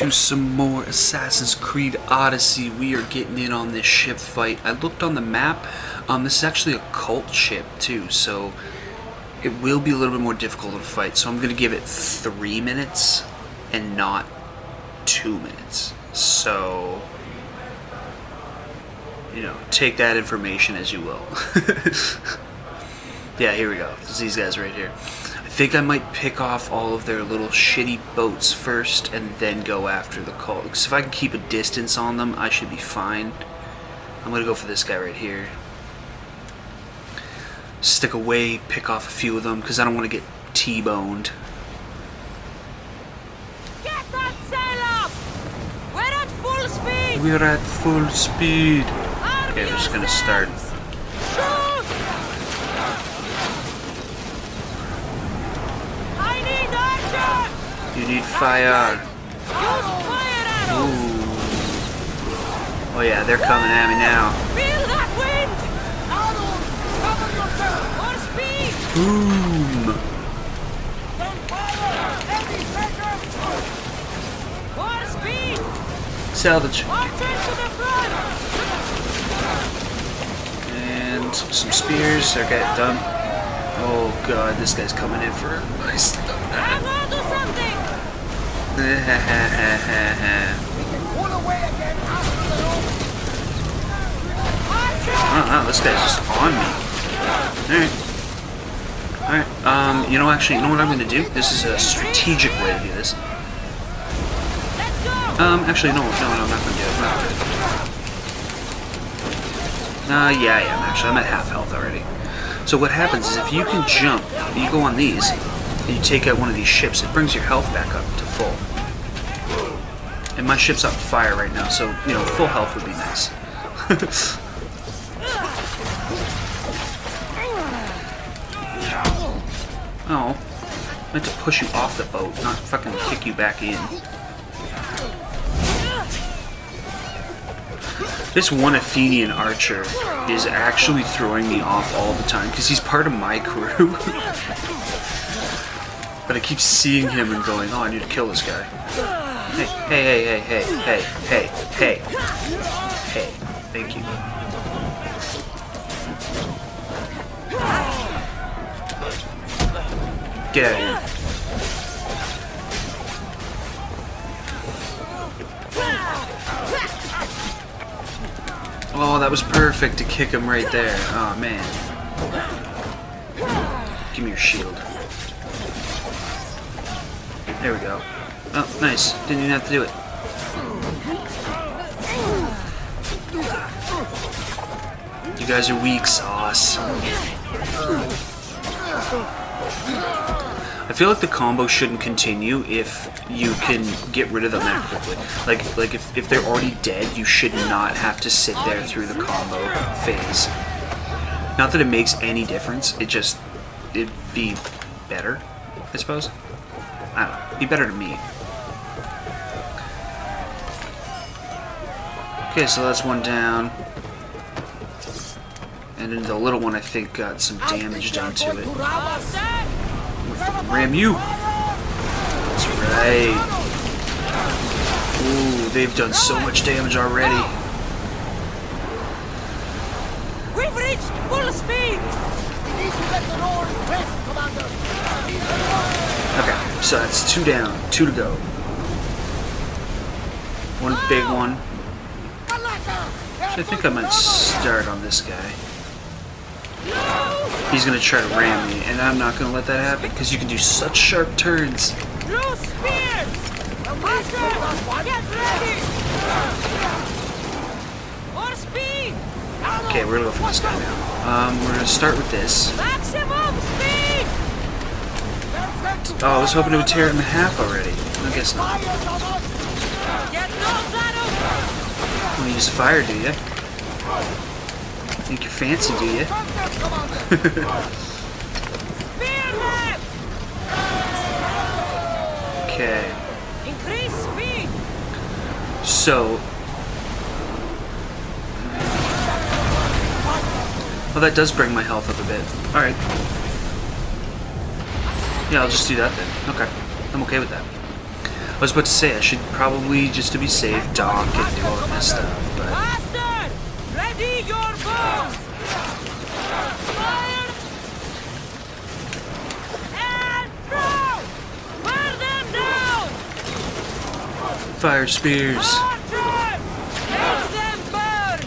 to some more Assassin's Creed Odyssey. We are getting in on this ship fight. I looked on the map. Um, this is actually a cult ship, too, so it will be a little bit more difficult to fight. So I'm going to give it three minutes and not two minutes. So, you know, take that information as you will. yeah, here we go. It's these guys right here. I think I might pick off all of their little shitty boats first and then go after the cult. Because if I can keep a distance on them, I should be fine. I'm going to go for this guy right here. Stick away, pick off a few of them, because I don't want to get T-boned. Get that sail up! We're at full speed! We're at full speed. Okay, we're just going to start. yourselves! Shoot! I need archers! You need fire. Ooh. Oh yeah, they're coming at me now. Boom. Salvage. And some spears. Okay, done. Oh god, this guy's coming in for a nice. Hang on to something! Archers! Oh, wow, this guy's just on me. Alright. Alright, um, you know, actually, you know what I'm gonna do? This is a strategic way to do this. Um, actually, no, no, no, I'm not gonna do it. Not gonna do it. Uh, yeah, I am, actually. I'm at half health already. So what happens is if you can jump, you go on these, and you take out one of these ships, it brings your health back up to full. And my ship's on fire right now, so, you know, full health would be nice. oh. I meant to push you off the boat, not fucking kick you back in. This one Athenian archer is actually throwing me off all the time because he's part of my crew. but I keep seeing him and going, oh, I need to kill this guy. Hey, hey, hey, hey, hey, hey, hey, hey. Hey, thank you. Get out of here. Oh, that was perfect to kick him right there. Oh, man. Give me your shield. There we go. Oh, nice. Didn't even have to do it. You guys are weak sauce. I feel like the combo shouldn't continue if you can get rid of them that quickly. Like, like if, if they're already dead, you should not have to sit there through the combo phase. Not that it makes any difference, it just, it'd be better, I suppose. I don't know, be better to me. Okay, so that's one down. And then the little one, I think, got some damage done to it. Ram you! That's right. Ooh, they've done so much damage already. We've reached full speed! Okay, so that's two down, two to go. One big one. I think I might start on this guy. He's gonna try to ram me, and I'm not gonna let that happen because you can do such sharp turns. Okay, we're gonna go for this guy now. Um, we're gonna start with this. Oh, I was hoping would tear it in half already. I guess not. Want to use fire, do you? Think you're fancy, do you? Okay. Increase speed! So. Well, that does bring my health up a bit. Alright. Yeah, I'll just do that then. Okay. I'm okay with that. I was about to say I should probably just to be safe dock and do all of this stuff, but Master! Ready your! Fire! And throw! Them down! fire spears. Archers! Make them burn!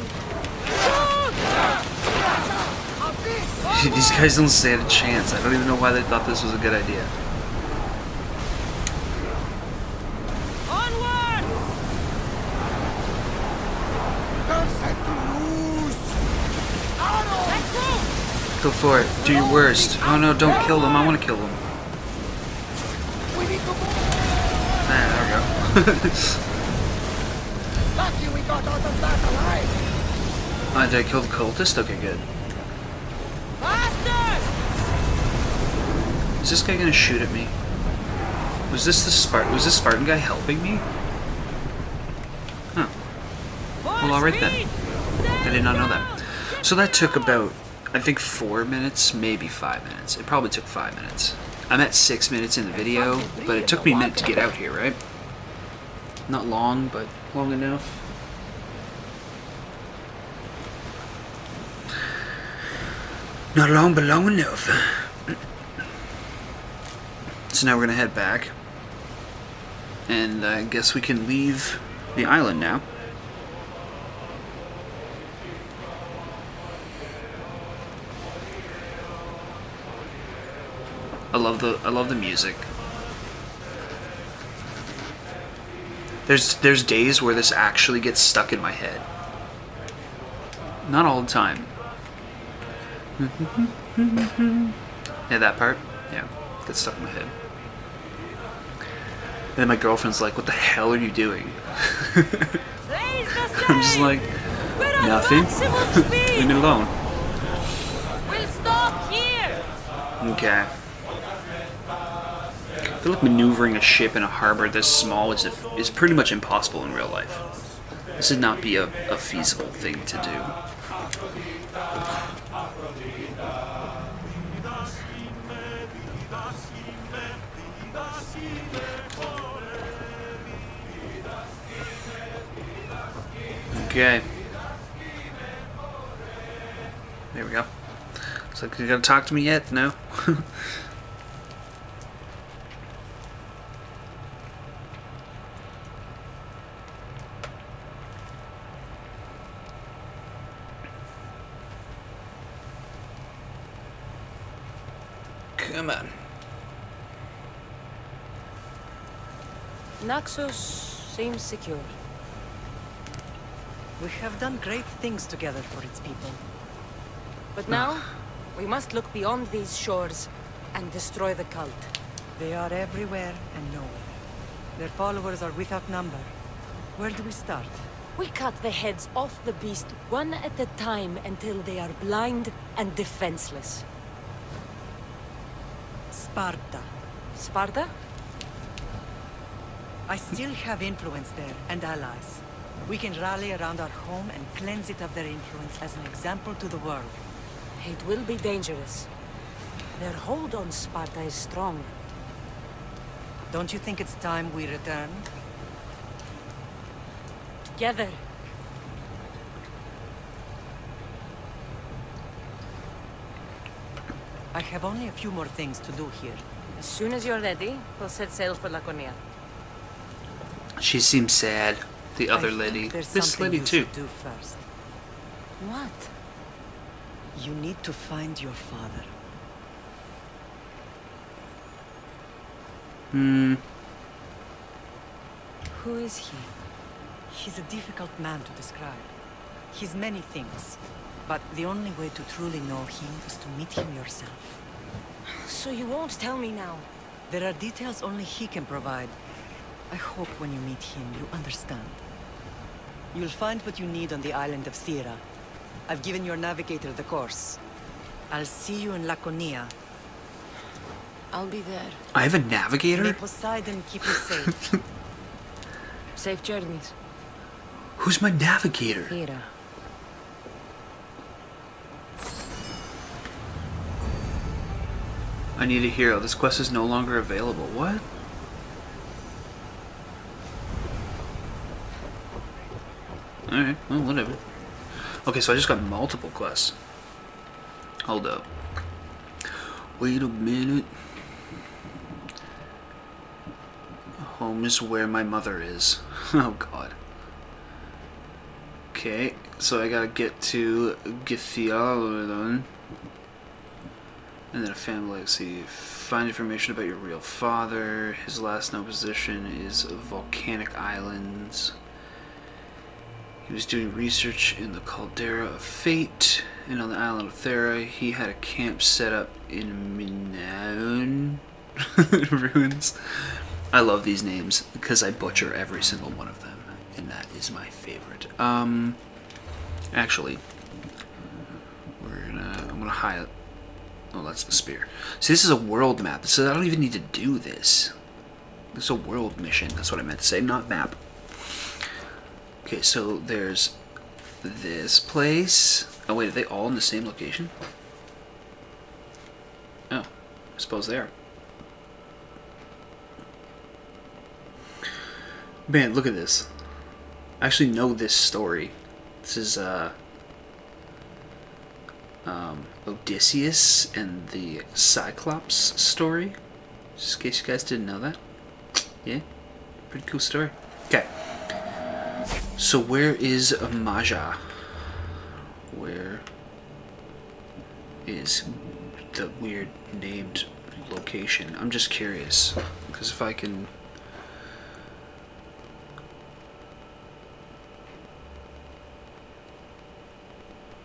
Shoot! These guys don't stand a chance. I don't even know why they thought this was a good idea. Onward! Let's go! Go for it. Do your worst. Oh no, don't kill them. I want to kill them. Ah, there we go. Lucky we got alive. Ah, did I kill the cultist? Okay, good. Is this guy gonna shoot at me? Was this the Spartan? Was this Spartan guy helping me? Huh. Well, alright then. I did not know that. So that took about, I think, four minutes, maybe five minutes. It probably took five minutes. I'm at six minutes in the video, but it took me a minute to get out here, right? Not long, but long enough. Not long, but long enough. So now we're gonna head back. And I guess we can leave the island now. I love the I love the music. There's there's days where this actually gets stuck in my head. Not all the time. yeah, that part. Yeah, gets stuck in my head. And then my girlfriend's like, "What the hell are you doing?" I'm just like, nothing. Leave me alone. We'll stop here! Okay. I feel like maneuvering a ship in a harbor this small is, is pretty much impossible in real life. This would not be a, a feasible thing to do. Okay. There we go. Looks like you gonna talk to me yet? No? Come on. Naxos seems secure. We have done great things together for its people. But now, we must look beyond these shores and destroy the cult. They are everywhere and nowhere. Their followers are without number. Where do we start? We cut the heads off the beast one at a time until they are blind and defenseless. Sparta. Sparta? I still have influence there, and allies. We can rally around our home and cleanse it of their influence as an example to the world. It will be dangerous. Their hold on Sparta is strong. Don't you think it's time we return? Together. I have only a few more things to do here. As soon as you're ready, we'll set sail for Laconia. She seems sad. The other I lady. This lady you too. do first. What? You need to find your father. Hmm. Who is he? He's a difficult man to describe. He's many things, but the only way to truly know him is to meet him yourself. So you won't tell me now. There are details only he can provide. I hope when you meet him, you understand. You'll find what you need on the island of Thera. I've given your navigator the course. I'll see you in Laconia. I'll be there. I have a navigator? May navigator? Poseidon keep you safe. Safe journeys. Who's my navigator? Thera. I need a hero. This quest is no longer available. What? Alright, well, whatever. Okay, so I just got multiple quests. Hold up. Wait a minute. Home is where my mother is. Oh god. Okay, so I gotta get to Githialodon. And then a family legacy. Find information about your real father. His last known position is Volcanic Islands. He was doing research in the Caldera of Fate, and on the island of Thera, he had a camp set up in Minoan ruins. I love these names because I butcher every single one of them, and that is my favorite. Um, actually, we're gonna I'm gonna highlight. Oh, that's the spear. See, this is a world map, so I don't even need to do this. Is a world mission. That's what I meant to say, not map. Okay, so there's this place. Oh wait, are they all in the same location? Oh, I suppose they are. Man, look at this. I actually know this story. This is uh um, Odysseus and the Cyclops story. Just in case you guys didn't know that. Yeah, pretty cool story. Okay. So where is Maja? Where is the weird named location? I'm just curious because if I can.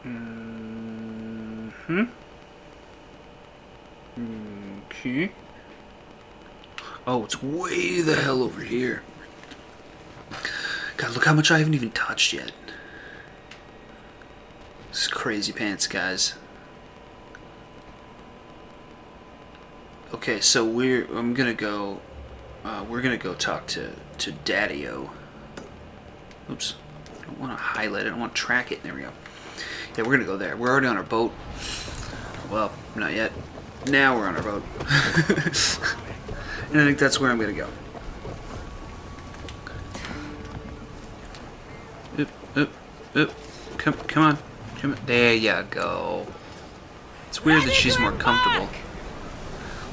Hmm. Okay. Oh, it's way the hell over here. God, look how much I haven't even touched yet. This is crazy pants, guys. Okay, so we're I'm gonna go. Uh, we're gonna go talk to to Daddy-O. Oops, I don't want to highlight it. I don't want to track it. There we go. Yeah, we're gonna go there. We're already on our boat. Well, not yet. Now we're on our boat. and I think that's where I'm gonna go. Oop. Come, come on. Come on. There you go. It's weird that she's more comfortable.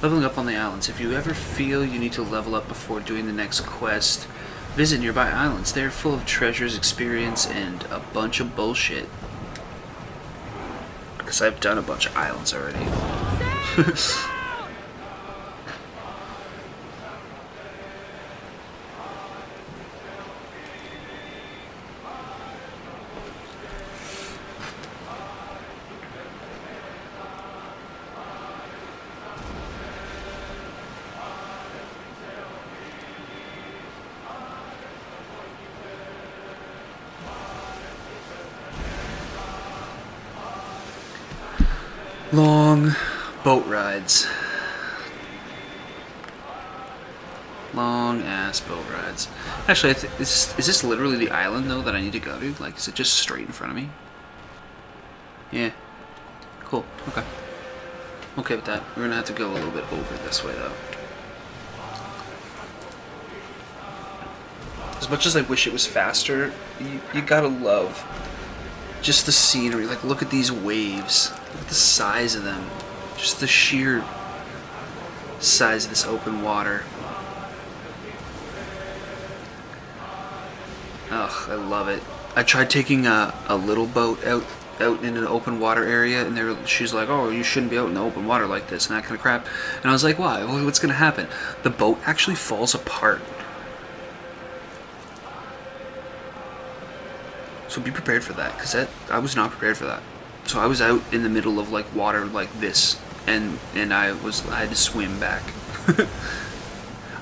Leveling up on the islands. If you ever feel you need to level up before doing the next quest, visit nearby islands. They're full of treasures, experience, and a bunch of bullshit. Because I've done a bunch of islands already. Long boat rides. Long ass boat rides. Actually, is, is this literally the island though that I need to go to? Like, is it just straight in front of me? Yeah. Cool. Okay. Okay with that. We're gonna have to go a little bit over this way though. As much as I wish it was faster, you, you gotta love just the scenery. Like, look at these waves. Look at the size of them. Just the sheer size of this open water. Ugh, I love it. I tried taking a, a little boat out out in an open water area, and there she's like, "Oh, you shouldn't be out in the open water like this," and that kind of crap. And I was like, "Why? What's gonna happen?" The boat actually falls apart. So be prepared for that, because that I was not prepared for that. So I was out in the middle of like water like this, and and I was I had to swim back.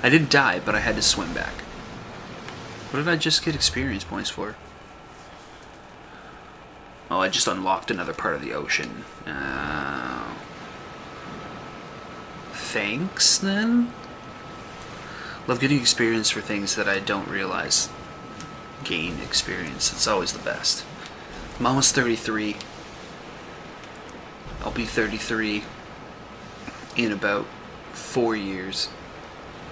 I didn't die, but I had to swim back. What did I just get experience points for? Oh, I just unlocked another part of the ocean. Uh, thanks, then? Love getting experience for things that I don't realize gain experience. It's always the best. I'm almost 33. I'll be 33 in about four years.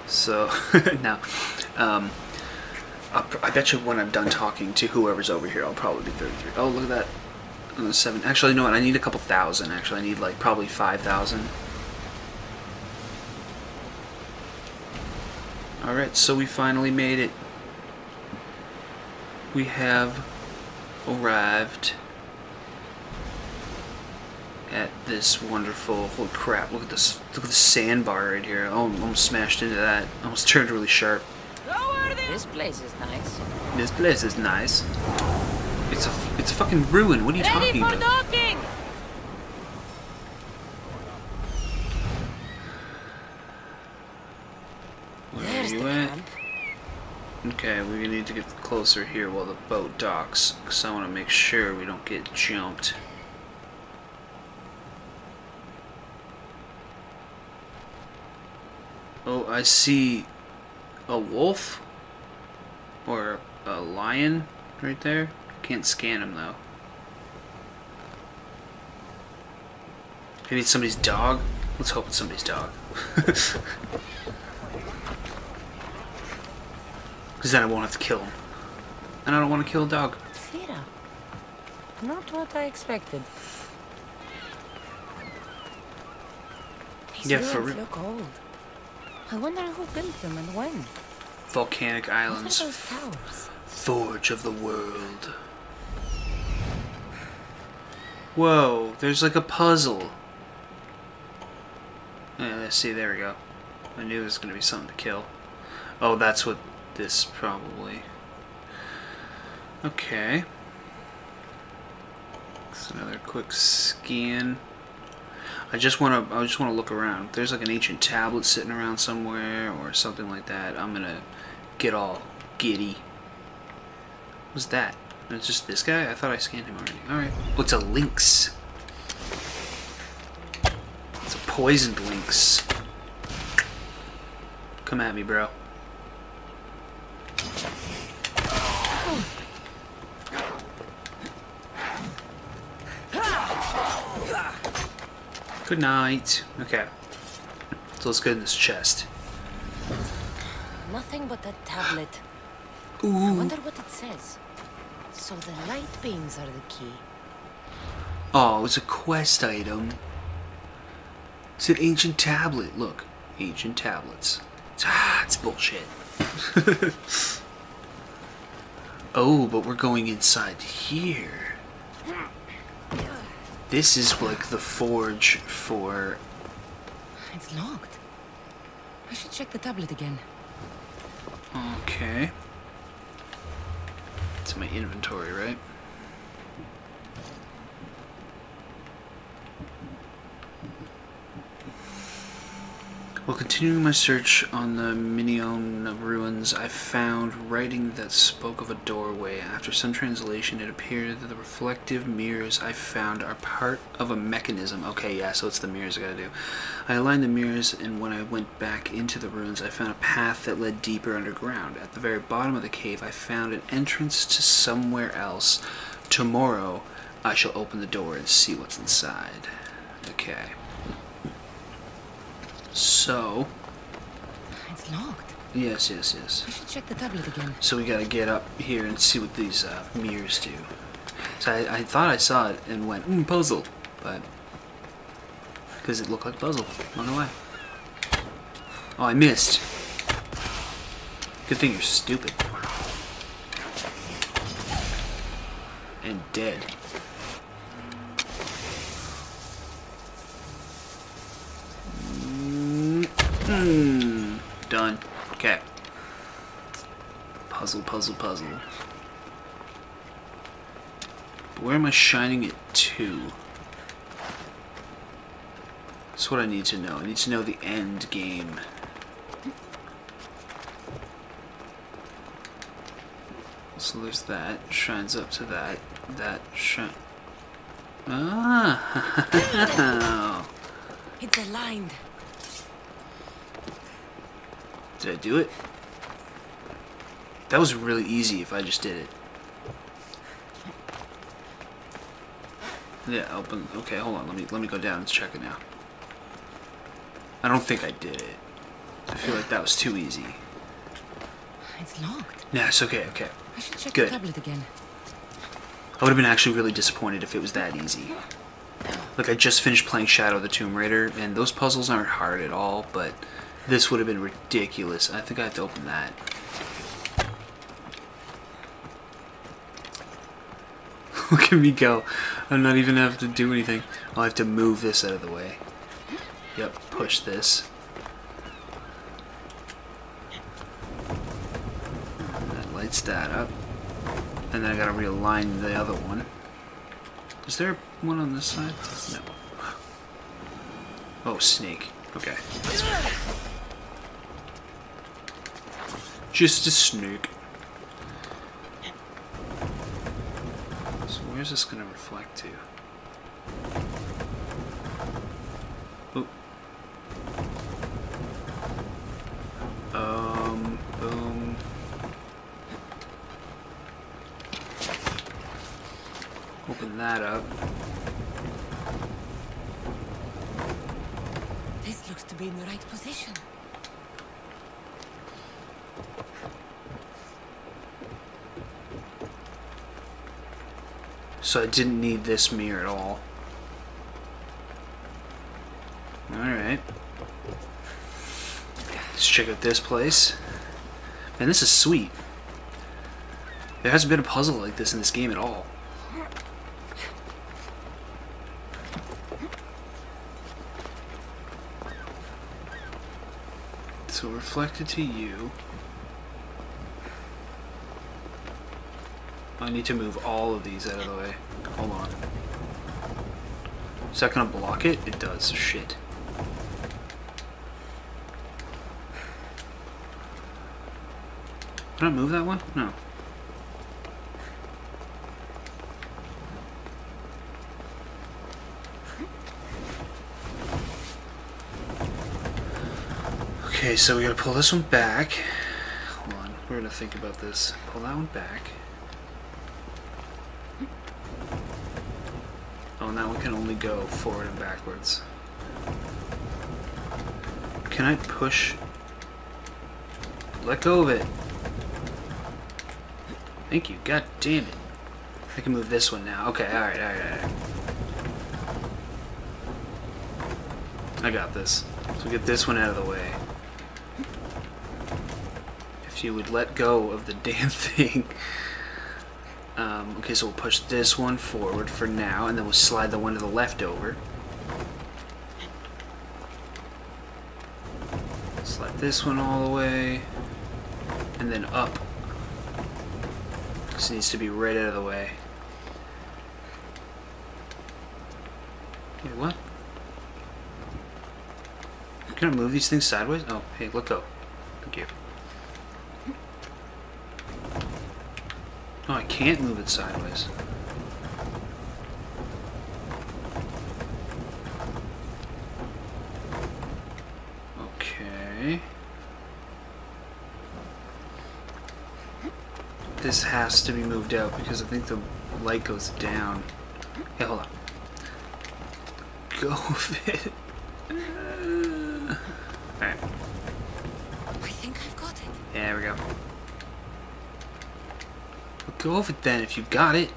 So, now, um, I'll I bet you when I'm done talking to whoever's over here, I'll probably be 33. Oh, look at that. Seven. Actually, you know what? I need a couple thousand. Actually, I need like probably 5,000. Alright, so we finally made it. We have arrived at this wonderful holy crap look at this look at the sandbar right here oh almost smashed into that almost turned really sharp This place is nice. this place is nice it's a it's a fucking ruin what are you Ready talking for about docking! where There's are you the at camp. okay we need to get closer here while the boat docks because I want to make sure we don't get jumped Oh, I see a wolf or a lion right there. Can't scan him though. Maybe it's somebody's dog. Let's hope it's somebody's dog. Because then I won't have to kill him. And I don't want to kill a dog. Thera. Not what I expected. These Yeah, for real. look old. I wonder who built them and when. Volcanic Islands. Forge of the world. Whoa, there's like a puzzle. Yeah, let's see, there we go. I knew there was gonna be something to kill. Oh, that's what this probably. Okay. Just another quick scan. I just want to. I just want to look around. If there's like an ancient tablet sitting around somewhere or something like that. I'm gonna get all giddy. What's that? It's just this guy? I thought I scanned him already. Alright. What's oh, a lynx? It's a poisoned lynx. Come at me, bro. Good night. Okay. So let's get in this chest. Nothing but a tablet. I wonder what it says. So the light beams are the key. Oh, it's a quest item. It's an ancient tablet. Look, ancient tablets. Ah, it's bullshit. oh, but we're going inside here. This is like the forge for. It's locked. I should check the tablet again. Okay. It's my inventory, right? While continuing my search on the Minoan ruins, I found writing that spoke of a doorway. After some translation, it appeared that the reflective mirrors I found are part of a mechanism. Okay, yeah, so it's the mirrors I gotta do. I aligned the mirrors, and when I went back into the ruins, I found a path that led deeper underground. At the very bottom of the cave, I found an entrance to somewhere else. Tomorrow, I shall open the door and see what's inside. Okay. So, It's locked. yes, yes, yes. I should check the tablet again. So we gotta get up here and see what these uh, mirrors do. So I, I thought I saw it and went, mm, puzzle, but because it looked like puzzle. Don't know why. Oh, I missed. Good thing you're stupid. And dead. Mm, done. Okay. Puzzle, puzzle, puzzle. But where am I shining it to? That's what I need to know. I need to know the end game. So there's that. Shines up to that. That shine. Ah! It's aligned. Did I do it? That was really easy if I just did it. Yeah, open. Okay, hold on. Let me let me go down and check it now. I don't think I did it. I feel like that was too easy. It's locked. Nah, it's okay, okay. I should check Good. the tablet again. I would have been actually really disappointed if it was that easy. Look, I just finished playing Shadow of the Tomb Raider, and those puzzles aren't hard at all, but this would have been ridiculous. I think I have to open that. Look at me go. I'm not even have to do anything. I'll have to move this out of the way. Yep, push this. That lights that up. And then I gotta realign the other one. Is there one on this side? No. Oh, snake. Okay. Just a snook. So where's this gonna reflect to? Oop. Um, boom. Open that up. This looks to be in the right position. So I didn't need this mirror at all. Alright. Let's check out this place. Man, this is sweet. There hasn't been a puzzle like this in this game at all. So reflected to you. I need to move all of these out of the way. Hold on. Is that gonna block it? It does. Shit. Can I move that one? No. Okay, so we gotta pull this one back. Hold on, we're gonna think about this. Pull that one back. Oh, and that one can only go forward and backwards. Can I push? Let go of it. Thank you. God damn it. I can move this one now. Okay, alright, alright, alright. I got this. So get this one out of the way. You would let go of the damn thing. Um, okay, so we'll push this one forward for now, and then we'll slide the one to the left over. Slide this one all the way, and then up. This needs to be right out of the way. Wait, what? Can I move these things sideways? Oh, hey, let go. Thank you. No, I can't move it sideways. Okay. This has to be moved out because I think the light goes down. Hey, hold on. Go with it. Alright. I think I've got it. Yeah, there we go. Go with it then if you got it.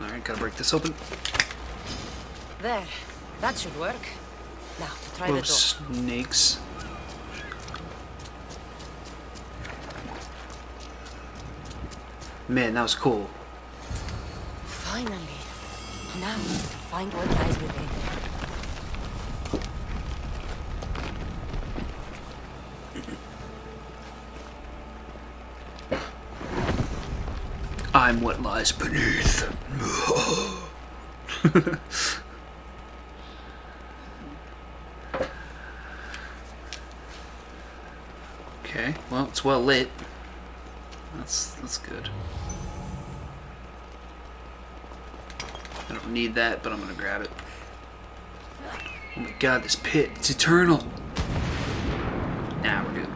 Alright, gotta break this open. There. That should work. Now to try the Whoa, door. snakes. Man, that was cool. Finally. Now to find what lies within. I'm what lies beneath. okay, well, it's well lit. That's that's good. I don't need that, but I'm gonna grab it. Oh my god, this pit, it's eternal. Nah, we're good.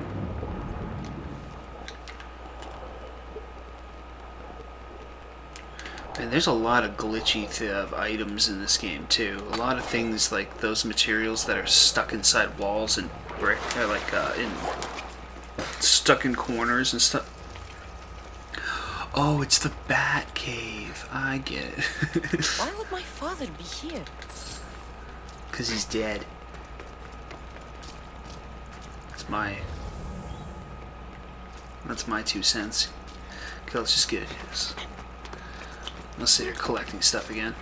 And there's a lot of glitchy th- of items in this game too. A lot of things like those materials that are stuck inside walls and brick, or like uh, in stuck in corners and stuff. Oh, it's the Bat Cave. I get it. Why would my father be here? Because he's dead. That's my. That's my two cents. Okay, let's just get it. Let's, sit here collecting stuff again.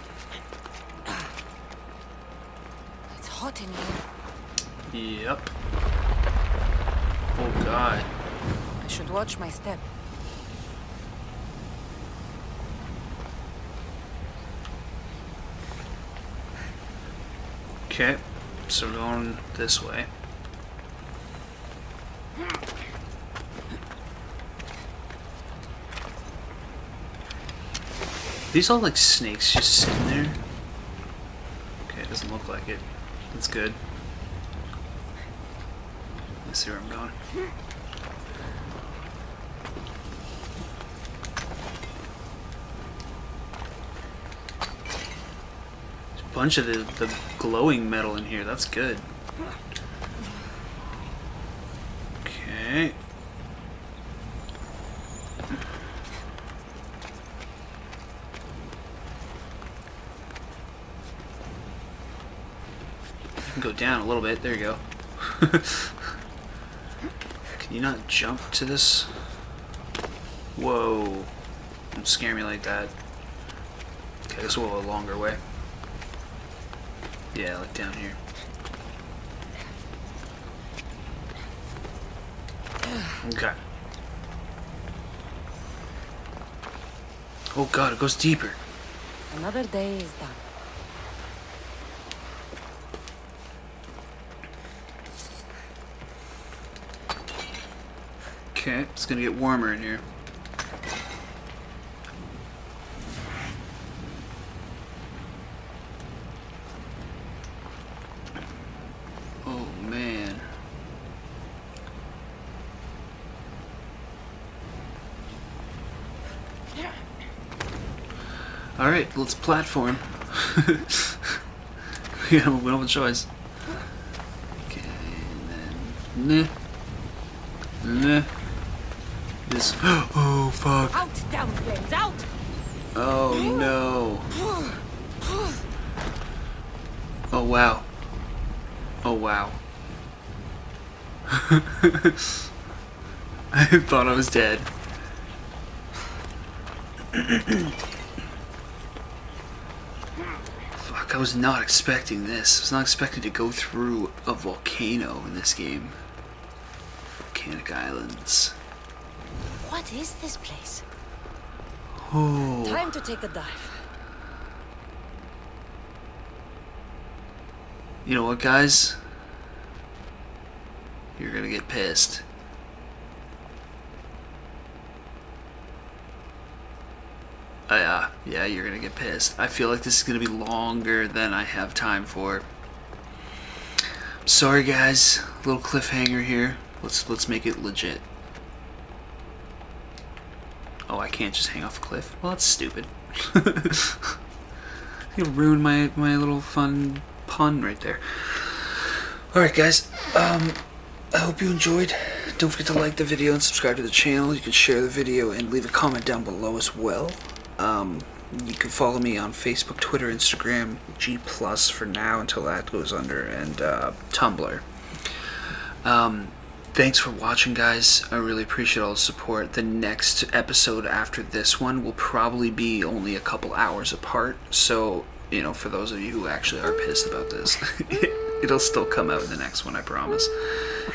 It's hot in here. Yep. Oh god. I should watch my step. Okay, so we're going this way. Hmm. These all like snakes just sitting there? Okay, it doesn't look like it. That's good. Let's see where I'm going. There's a bunch of the, the glowing metal in here. That's good. Okay. Go down a little bit. There you go. Can you not jump to this? Whoa. Don't scare me like that. Okay, this will go a longer way. Yeah, like down here. Okay. Oh god, it goes deeper. Another day is done. Okay, it's gonna get warmer in here. Oh man. Alright, let's platform. we have a choice. Okay, and then. Nah. Nah. This. Oh, fuck. Out, down flames, out! Oh, no. Oh, wow. Oh, wow. I thought I was dead. Fuck, I was not expecting this. I was not expecting to go through a volcano in this game. Volcanic Islands. What is this place? Oh. Time to take a dive. You know what, guys? You're gonna get pissed. Uh, yeah, yeah, you're gonna get pissed. I feel like this is gonna be longer than I have time for. Sorry, guys. Little cliffhanger here. Let's let's make it legit. Oh, I can't just hang off a cliff. Well, that's stupid. you ruined my my little fun pun right there. All right, guys. Um, I hope you enjoyed. Don't forget to like the video and subscribe to the channel. You can share the video and leave a comment down below as well. Um, you can follow me on Facebook, Twitter, Instagram, G Plus for now until that goes under, and uh, Tumblr. Um, thanks for watching, guys. I really appreciate all the support. The next episode after this one will probably be only a couple hours apart, so you know, for those of you who actually are pissed about this, it'll still come out in the next one, I promise.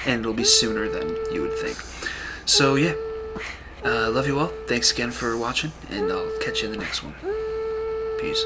And it'll be sooner than you would think. So, yeah. Uh, love you all. Thanks again for watching, and I'll catch you in the next one. Peace.